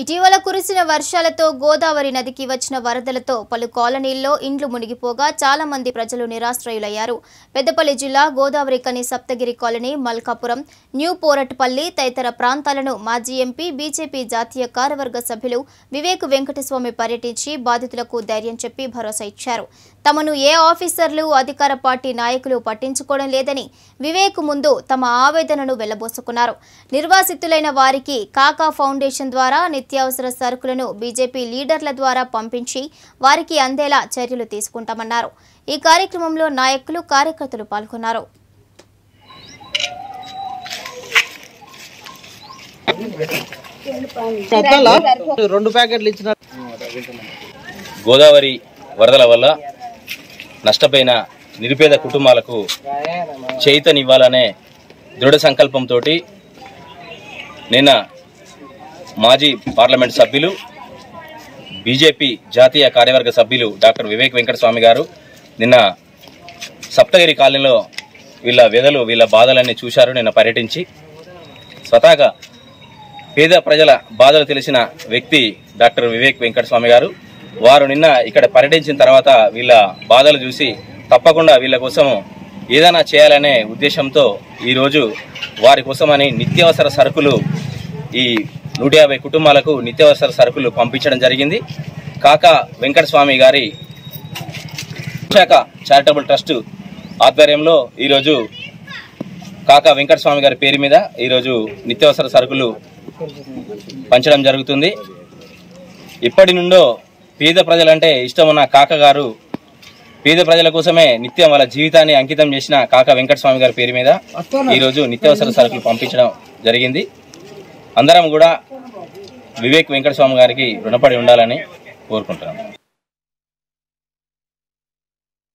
ఇటీవల కురిసిన వర్షాలతో గోదావరి నదికి వచ్చిన వరదలతో పలు కాలనీల్లో ఇండ్లు మునిగిపోగా చాలా మంది ప్రజలు నిరాశ్రయులయ్యారు. పెద్దపల్లి జిల్లా Godavarikhani Saptagiri colony Malkapuram new Poratpalli తదితర ప్రాంతాలను మాజీ ఎంపీ బీజేపీ జాతీయ కార్యవర్గ సభ్యులు వివేక్ వెంకటస్వామి పర్యటించి బాధితులకు ధైర్యం చెప్పి భరోసా ఇచ్చారు. తమను ఏ ఆఫీసర్లు అధికార పార్టీ నాయకులు పట్టించుకోవడం లేదని వివేక్ ముందు తమ ఆవేదనను వెళ్ళబోసుకున్నారు. నిర్వాసితులైన వారికి కాకా ఫౌండేషన్ ద్వారా నిత్యావసర సరుకులను బీజేపీ లీడర్ల ద్వారా పంపించి వారికి అందేలా చర్యలు తీసుకుంటామన్నారు ఈ కార్యక్రమంలో నాయకులు కార్యకర్తలు పాల్గొన్నారు అద్దాలా? రెండు ప్యాకెట్లు ఇచ్చిన గోదావరి వరదల వల్ల నష్టపోయిన నిరుపేద కుటుంబాలకు చేయితనివ్వాలనే దృఢ సంకల్పంతో నిన్న మాజీ పార్లమెంట్ సభ్యులు బీజేపీ జాతీయ కార్యవర్గ సభ్యులు డాక్టర్ వివేక్ వెంకటస్వామి గారు. నిన్న సప్తగిరి కాలనీలో వీళ్ళ వ్యధలు వీళ్ళ బాధలన్నీ చూశారు నిన్న పర్యటించి. స్వతహాగా పేద ప్రజల బాధలు తెలిసిన వ్యక్తి డాక్టర్ వివేక్ వెంకటస్వామి గారు. వారు నిన్న ఇక్కడ పర్యటించిన తర్వాత వీళ్ళ బాధలు చూసి తప్పకుండా వీళ్ళ కోసం ఏదైనా చేయాలనే ఉద్దేశంతో ఈరోజు వారి కోసమని నిత్యావసర సరుకులు ఈ నూట యాభై కుటుంబాలకు నిత్యావసర సరుకులు పంపించడం జరిగింది. కాకా వెంకటస్వామి గారి విశాఖ చారిటబుల్ ట్రస్ట్ ఆధ్వర్యంలో ఈరోజు కాకా వెంకటస్వామి గారి పేరు మీద ఈరోజు నిత్యావసర సరుకులు పంచడం జరుగుతుంది. ఇప్పటి నుండో పేద ప్రజలంటే ఇష్టం ఉన్న కాక గారు పేద ప్రజల కోసమే నిత్యం వాళ్ళ జీవితాన్ని అంకితం చేసిన కాక వెంకటస్వామి గారి పేరు మీద ఈరోజు నిత్యావసర సరుకులు పంపించడం జరిగింది. అందరం కూడా వివేక్ వెంకటస్వామి గారికి రుణపడి ఉండాలని కోరుకుంటున్నాం.